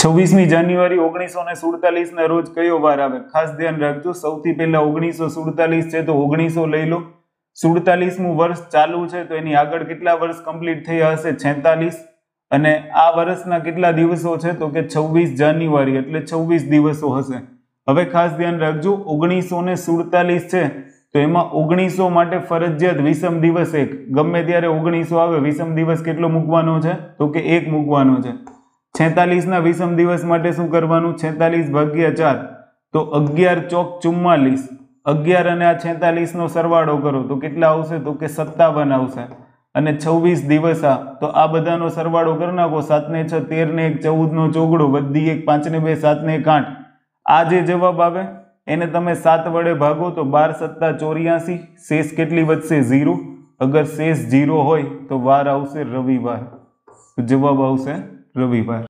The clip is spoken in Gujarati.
છવ્વીસમી જાન્યુઆરી ઓગણીસો ને સુડતાલીસ ના રોજ કયો વાર આવે? ખાસ ધ્યાન રાખજો, સૌથી પહેલા ઓગણીસો સુડતાલીસ છે તો ઓગણીસો લઈ લો. સુડતાલીસમું વર્ષ ચાલુ છે તો એની આગળ કેટલા વર્ષ કમ્પ્લીટ થયા હશે? છેતાલીસ. અને આ વર્ષના કેટલા દિવસો છે? તો કે છવ્વીસ જાન્યુઆરી, એટલે છવ્વીસ દિવસો હશે. હવે ખાસ ધ્યાન રાખજો, ઓગણીસો ને સુડતાલીસ છે તો એમાં ઓગણીસો માટે ફરજિયાત વિષમ દિવસ એક. ગમે ત્યારે ઓગણીસો આવે, વિષમ દિવસ કેટલો મૂકવાનો છે? તો કે એક મૂકવાનો છે. છેતાલીસ ના વિષમ દિવસ માટે શું કરવાનું? છેતાલીસ ભાગ્યા ચાર. તો અગિયાર ચોક ચુમ્માલીસ. અગિયાર અને આ છેતાલીસનો સરવાળો કરો. તો કેટલા આવશે? તો કે સત્તાવન આવશે. અને છવ્વીસ દિવસ આ. તો આ બધાનો સરવાળો કરી નાખો. સાતને છ, તેરને એક, ચૌદનો ચોગડો. બધી એક, પાંચને બે, સાતને એક, આઠ. આ જે જવાબ આવે, એને તમે સાત વડે ભાગો તો બાર સત્તા ચોર્યાસી. શેષ કેટલી વધશે? ઝીરો. અગર શેષ ઝીરો હોય તો વાર આવશે રવિવાર. જવાબ આવશે રવિવાર